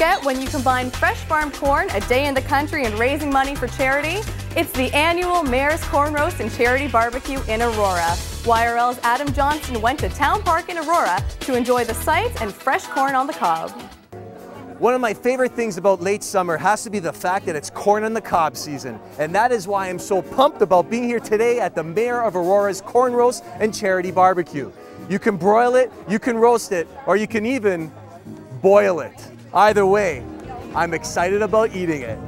get when you combine fresh farm corn, a day in the country, and raising money for charity? It's the annual Mayor's Corn Roast and Charity Barbecue in Aurora. YRL's Adam Johnson went to Town Park in Aurora to enjoy the sights and fresh corn on the cob. One of my favorite things about late summer has to be the fact that it's corn on the cob season. And that is why I'm so pumped about being here today at the Mayor of Aurora's Corn Roast and Charity Barbecue. You can broil it, you can roast it, or you can even boil it. Either way, I'm excited about eating it.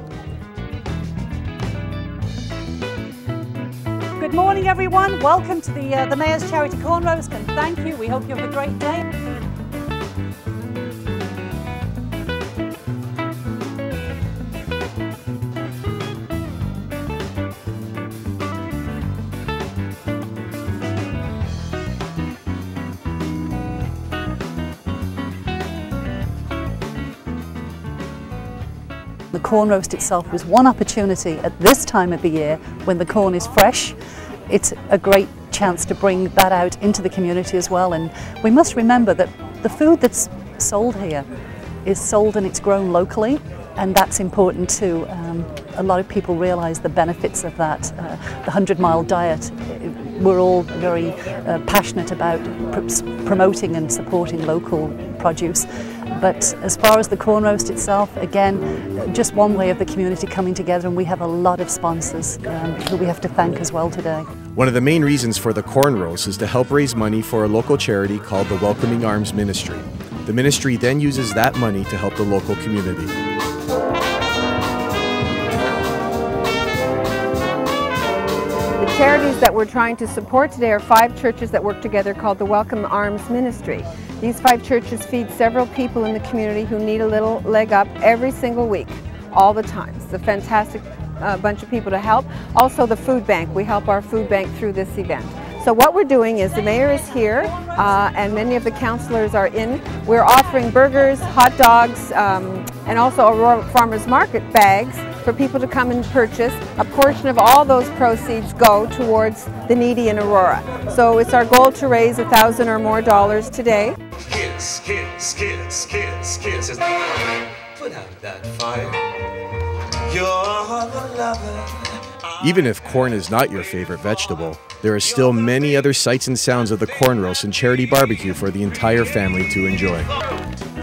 Good morning, everyone. Welcome to the, uh, the Mayor's Charity Corn Roast, and thank you. We hope you have a great day. The corn roast itself was one opportunity at this time of the year when the corn is fresh. It's a great chance to bring that out into the community as well. And we must remember that the food that's sold here is sold and it's grown locally and that's important too. Um, a lot of people realise the benefits of that. Uh, the 100 mile diet, we're all very uh, passionate about pr promoting and supporting local produce. But as far as the corn roast itself, again, just one way of the community coming together and we have a lot of sponsors um, who we have to thank as well today. One of the main reasons for the corn roast is to help raise money for a local charity called the Welcoming Arms Ministry. The ministry then uses that money to help the local community. Charities that we're trying to support today are five churches that work together called the Welcome Arms Ministry. These five churches feed several people in the community who need a little leg up every single week, all the time. It's a fantastic uh, bunch of people to help. Also the food bank, we help our food bank through this event. So what we're doing is the mayor is here uh, and many of the councillors are in. We're offering burgers, hot dogs, um, and also Aurora Farmers Market bags for people to come and purchase. A portion of all those proceeds go towards the needy in Aurora. So it's our goal to raise a thousand or more dollars today. Kiss, kiss, kiss, kiss, kiss. Put out that fire. You're the lover. Even if corn is not your favorite vegetable, there are still many other sights and sounds of the corn roast and charity barbecue for the entire family to enjoy.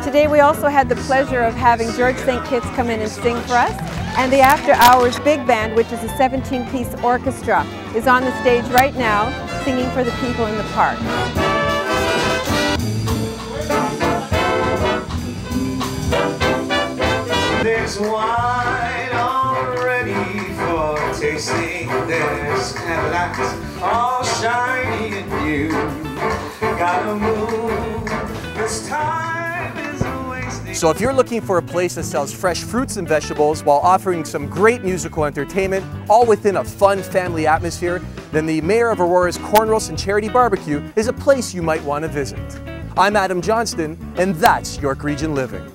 Today we also had the pleasure of having George St. Kitts come in and sing for us. And the After Hours Big Band, which is a 17-piece orchestra, is on the stage right now singing for the people in the park. There's wine already for tasting. There's candlelights all shiny and new. Gotta move. Time. So if you're looking for a place that sells fresh fruits and vegetables while offering some great musical entertainment, all within a fun family atmosphere, then the Mayor of Aurora's Corn and Charity Barbecue is a place you might want to visit. I'm Adam Johnston, and that's York Region Living.